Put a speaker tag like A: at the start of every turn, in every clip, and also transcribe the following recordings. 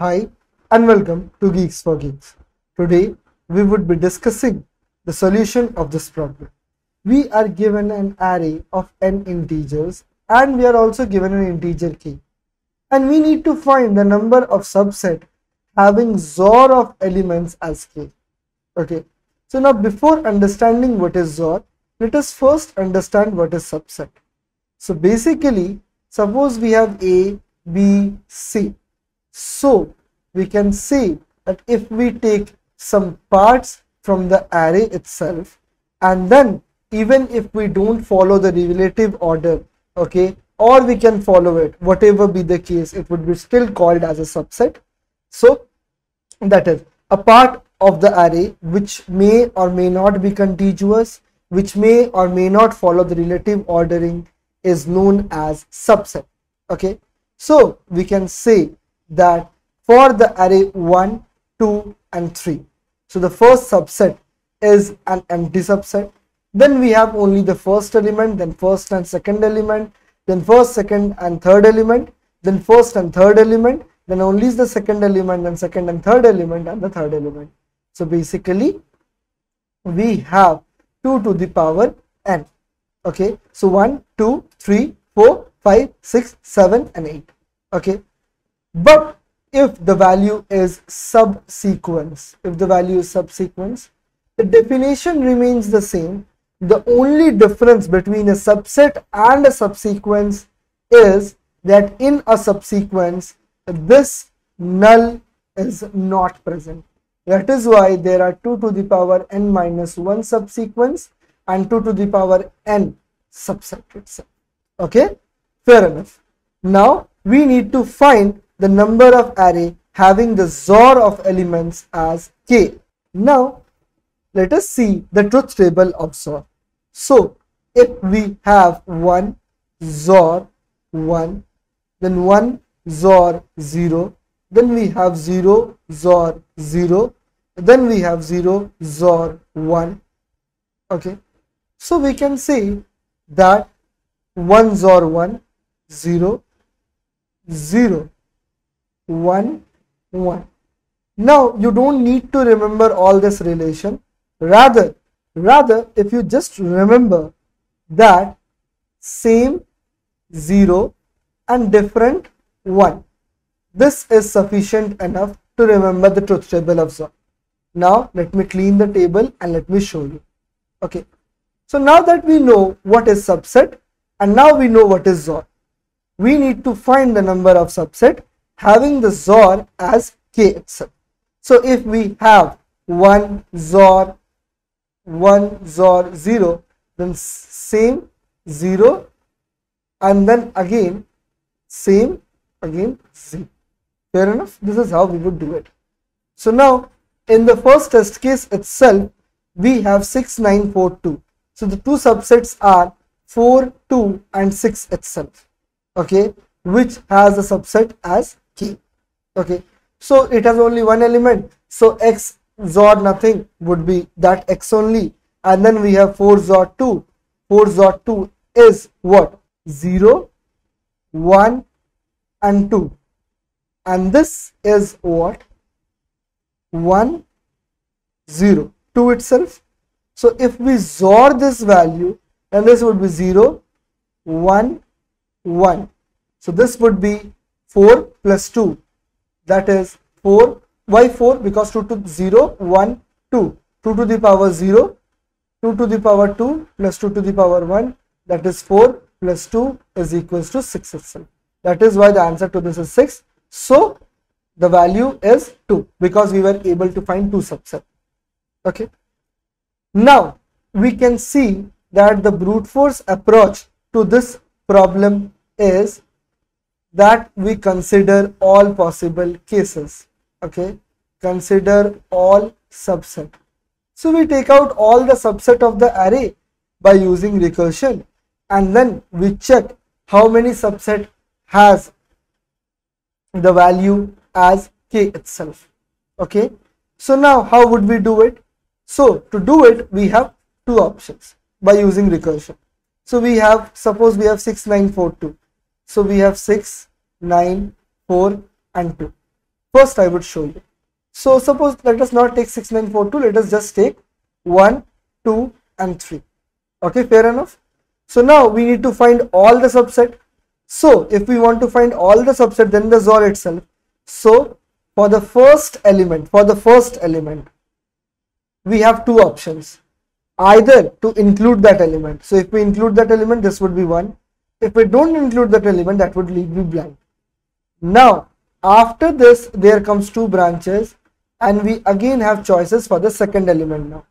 A: Hi and welcome to Geeks for Geeks. Today we would be discussing the solution of this problem. We are given an array of n integers and we are also given an integer k. And we need to find the number of subset having XOR of elements as k. Okay. So now before understanding what is XOR, let us first understand what is subset. So basically, suppose we have A, B, C. So we can say that if we take some parts from the array itself and then even if we don't follow the relative order, okay, or we can follow it, whatever be the case, it would be still called as a subset. So that is a part of the array which may or may not be contiguous, which may or may not follow the relative ordering is known as subset. Okay, so we can say that for the array 1, 2 and 3. So the first subset is an empty subset. Then we have only the first element, then first and second element, then first, second and third element, then first and third element, then only is the second element, then second and third element and the third element. So basically we have 2 to the power n. Okay, so 1, 2, 3, 4, 5, 6, 7 and 8. Okay, but if the value is subsequence, if the value is subsequence, the definition remains the same. The only difference between a subset and a subsequence is that in a subsequence, this null is not present. That is why there are 2 to the power n minus 1 subsequence and 2 to the power n subset itself. Okay, fair enough. Now we need to find the number of array having the XOR of elements as k. Now let us see the truth table of XOR. So if we have 1 XOR 1 then 1 XOR 0 then we have 0 XOR 0 then we have 0 XOR 1 okay so we can say that 1 XOR 1 0 0 1 1 now you don't need to remember all this relation rather rather if you just remember that same 0 and different 1 this is sufficient enough to remember the truth table of XOR. Now let me clean the table and let me show you. Okay. So now that we know what is subset and now we know what is XOR, we need to find the number of subset having the XOR as k itself. So if we have 1 XOR 1 XOR 0 then same 0 and then again same again 0 fair enough? This is how we would do it. So now in the first test case itself we have 6942 so the two subsets are 4 2 and 6 itself. Okay? Which has a subset as k okay. So it has only one element. So x XOR nothing would be that x only. And then we have 4 XOR 2 4 XOR 2 is what? 0 1 and 2 and this is what? 1 0 2 itself. So if we XOR this value then this would be 0 1 1 so this would be 4 plus 2 that is 4 why 4 because 2 to 0 1 2 2 to the power 0 2 to the power 2 plus 2 to the power 1 that is 4 plus 2 is equals to 6 itself. That is why the answer to this is 6 so the value is 2 because we were able to find two subsets. Okay. Now we can see that the brute force approach to this problem is that we consider all possible cases. Okay. Consider all subset. So we take out all the subset of the array by using recursion and then we check how many subset has the value as k itself okay so now how would we do it so to do it we have two options by using recursion so we have suppose we have 6942 so we have 6 9 4 and 2 First, I would show you. So suppose let us not take 6942, let us just take 1, 2 and 3. Okay, fair enough. So now we need to find all the subset. So if we want to find all the subset, then the XOR itself. So for the first element, for the first element, we have two options. Either to include that element. So if we include that element, this would be 1. If we don't include that element, that would leave me blank. Now, after this, there comes two branches and we again have choices for the second element now.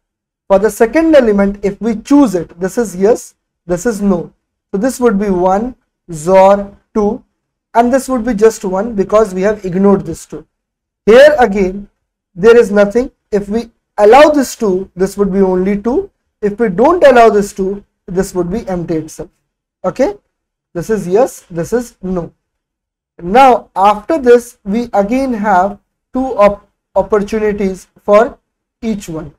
A: For the second element, if we choose it, this is yes, this is no. So this would be 1, XOR 2 and this would be just 1 because we have ignored this 2. Here again, there is nothing. If we allow this 2, this would be only 2. If we don't allow this 2, this would be empty itself. Okay, this is yes, this is no. Now after this, we again have two op opportunities for each one.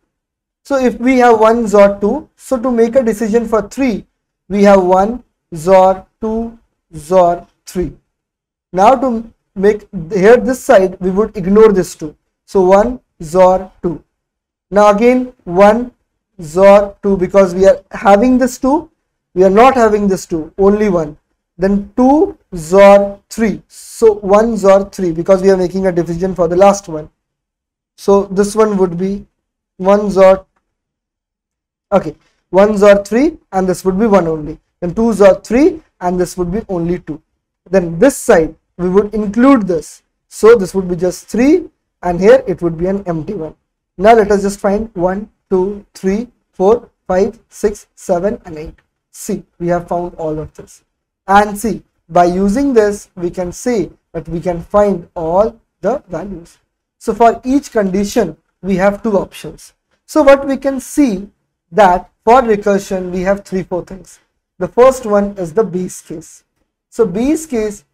A: So if we have 1 XOR 2, so to make a decision for 3, we have 1 XOR 2 XOR 3. Now to make here this side, we would ignore this 2. So 1 XOR 2. Now again 1 XOR 2 because we are having this 2, we are not having this 2, only 1. Then 2 XOR 3. So 1 XOR 3 because we are making a division for the last one. So this one would be 1 XOR okay 1 XOR 3 and this would be 1 only. Then 2 XOR 3 and this would be only 2 then this side we would include this. So this would be just 3 and here it would be an empty one. Now let us just find 1 2 3 4 5 6 7 and 8 see we have found all of this and see by using this we can say that we can find all the values. So for each condition we have two options. So what we can see that for recursion we have three four things. The first one is the base case. So base case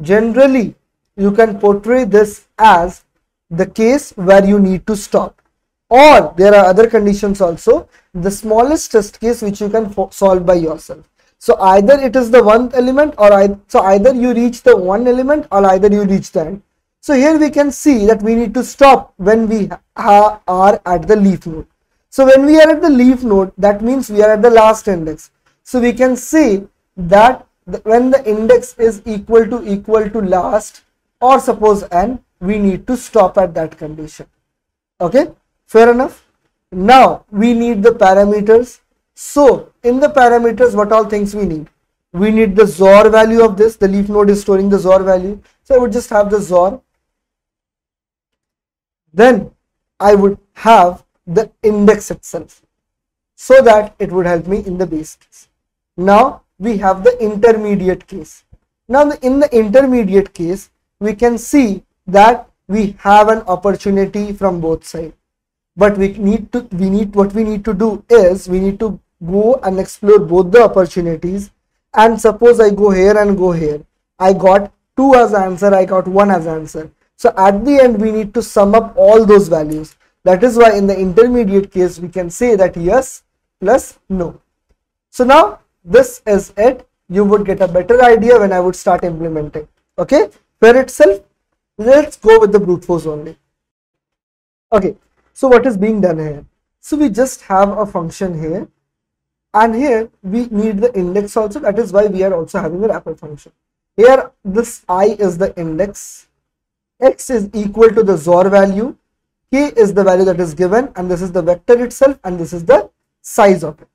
A: generally you can portray this as the case where you need to stop. Or there are other conditions also. The smallest test case which you can solve by yourself so either it is the one element or I, so either you reach the one element or either you reach the end so here we can see that we need to stop when we are at the leaf node so when we are at the leaf node, that means we are at the last index. So we can say that when the index is equal to equal to last or suppose n, we need to stop at that condition. Okay, fair enough. Now we need the parameters. So in the parameters, what all things we need? We need the zor value of this. The leaf node is storing the zor value. So I would just have the zor Then I would have the index itself so that it would help me in the base case. Now we have the intermediate case. Now in the intermediate case, we can see that we have an opportunity from both sides. But we need to, we need, what we need to do is we need to go and explore both the opportunities. And suppose I go here and go here. I got 2 as answer, I got 1 as answer. So at the end, we need to sum up all those values. That is why in the intermediate case, we can say that yes plus no. So now this is it. You would get a better idea when I would start implementing. Okay, for itself, let's go with the brute force only. Okay, so what is being done here? So we just have a function here and here we need the index also. That is why we are also having a wrapper function. Here this i is the index, x is equal to the zor value. K is the value that is given and this is the vector itself and this is the size of it.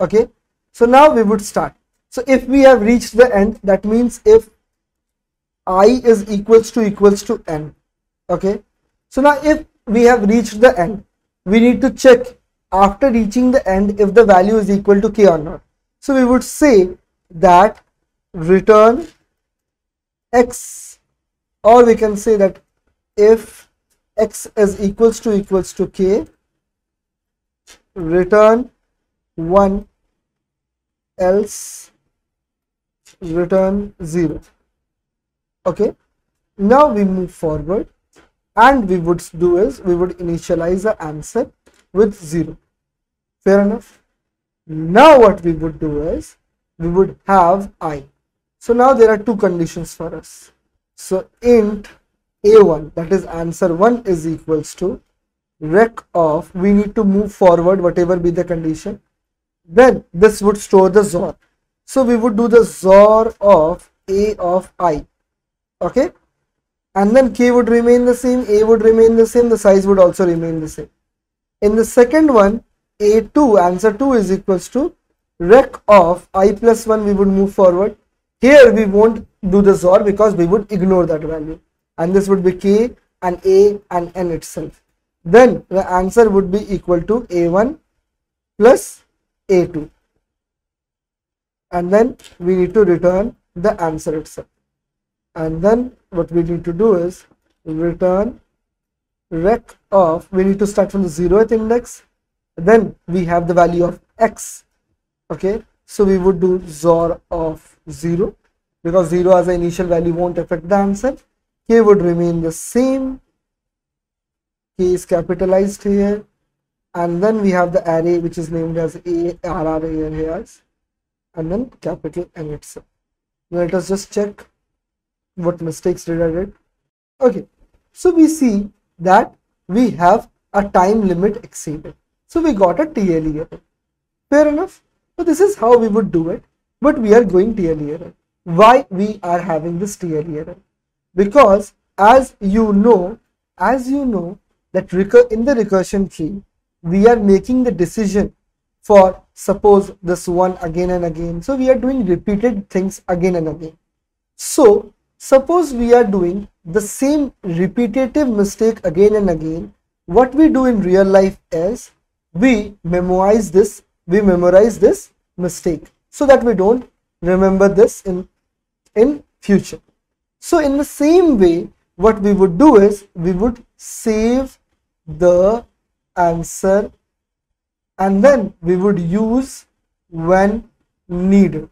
A: Okay? So now we would start. So if we have reached the end that means if i is equals to equals to n. Okay? So now if we have reached the end we need to check after reaching the end if the value is equal to k or not. So we would say that return x or we can say that if x is equals to equals to k return 1 else return 0 okay? Now we move forward and we would do is we would initialize the answer with 0 fair enough? Now what we would do is we would have i. So now there are two conditions for us. So int a1 that is answer 1 is equals to rec of we need to move forward whatever be the condition. Then this would store the XOR. So we would do the XOR of a of i. Okay? And then k would remain the same a would remain the same the size would also remain the same in the second one a2 answer 2 is equals to rec of i plus 1 we would move forward. Here we won't do the XOR because we would ignore that value. And this would be k and a and n itself. Then the answer would be equal to a1 plus a2 and then we need to return the answer itself. And then what we need to do is return rec of we need to start from the zeroth index then we have the value of x okay? So we would do zor of 0 because 0 as an initial value won't affect the answer. K would remain the same. K is capitalized here. And then we have the array which is named as arr here and then capital N itself. Let us just check what mistakes did I did. Okay. So we see that we have a time limit exceeded. So we got a TLE error fair enough. So this is how we would do it. But we are going TLE error why we are having this TLE error because as you know as you know that recur in the recursion tree we are making the decision for suppose this one again and again. So we are doing repeated things again and again. So suppose we are doing the same repetitive mistake again and again what we do in real life is we memorize this we memorize this mistake so that we don't remember this in in future so in the same way what we would do is we would save the answer and then we would use when needed.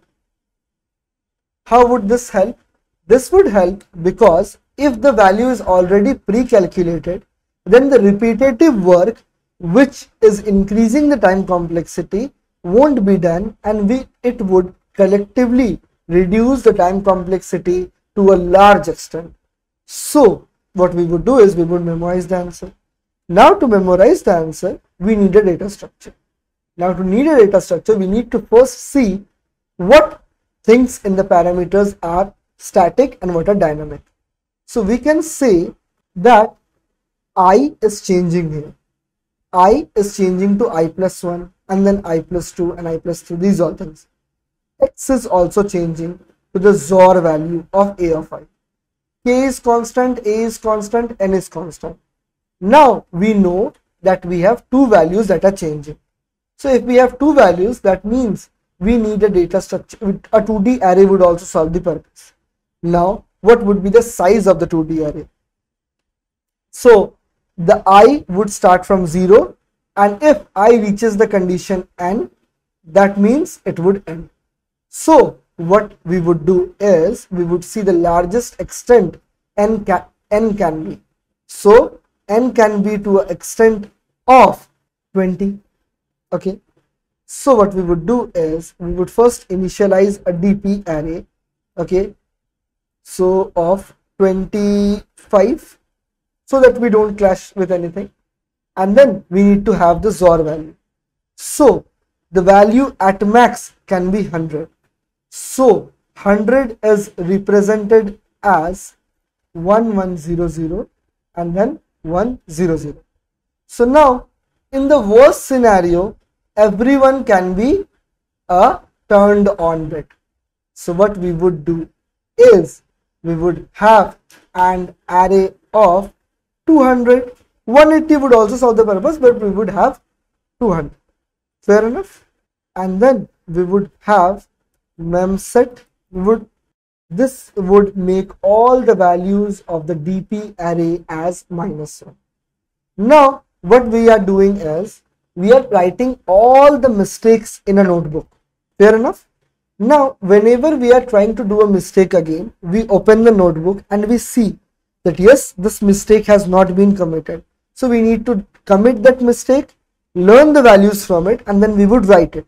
A: How would this help? This would help because if the value is already pre-calculated, then the repetitive work which is increasing the time complexity won't be done and we, it would collectively reduce the time complexity to a large extent. So what we would do is we would memorize the answer. Now to memorize the answer, we need a data structure. Now to need a data structure, we need to first see what things in the parameters are static and what are dynamic. So we can say that i is changing here. i is changing to i plus 1 and then i plus 2 and i plus 3. These all things. x is also changing to the ZOR value of a of i. k is constant, a is constant, n is constant. Now we know that we have two values that are changing. So if we have two values, that means we need a data structure. A 2D array would also solve the purpose. Now, what would be the size of the 2D array? So the i would start from 0 and if i reaches the condition n, that means it would end. So what we would do is we would see the largest extent n can, n can be. So n can be to an extent of 20 okay so what we would do is we would first initialize a dp array okay so of 25 so that we don't clash with anything. And then we need to have the XOR value. So the value at max can be 100 so 100 is represented as 1100 and then 100 so now in the worst scenario, everyone can be a turned on bit. So what we would do is we would have an array of 200. 180 would also solve the purpose, but we would have 200. Fair enough? And then we would have memset would this would make all the values of the dp array as minus 1. Now what we are doing is we are writing all the mistakes in a notebook. Fair enough? Now, whenever we are trying to do a mistake again, we open the notebook and we see that yes, this mistake has not been committed. So we need to commit that mistake, learn the values from it, and then we would write it.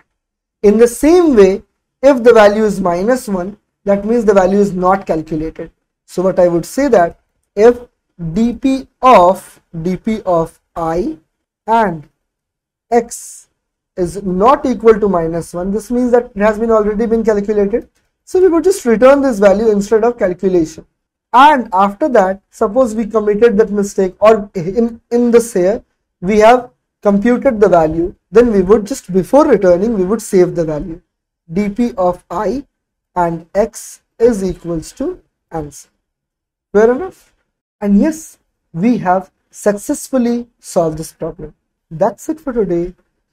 A: In the same way, if the value is minus 1, that means the value is not calculated. So what I would say that if dp of dp of i and x is not equal to minus 1 this means that it has been already been calculated. So we would just return this value instead of calculation. And after that suppose we committed that mistake or in in this here we have computed the value then we would just before returning we would save the value. Dp of i and x is equals to answer. Fair enough? And yes we have successfully solved this problem. That's it for today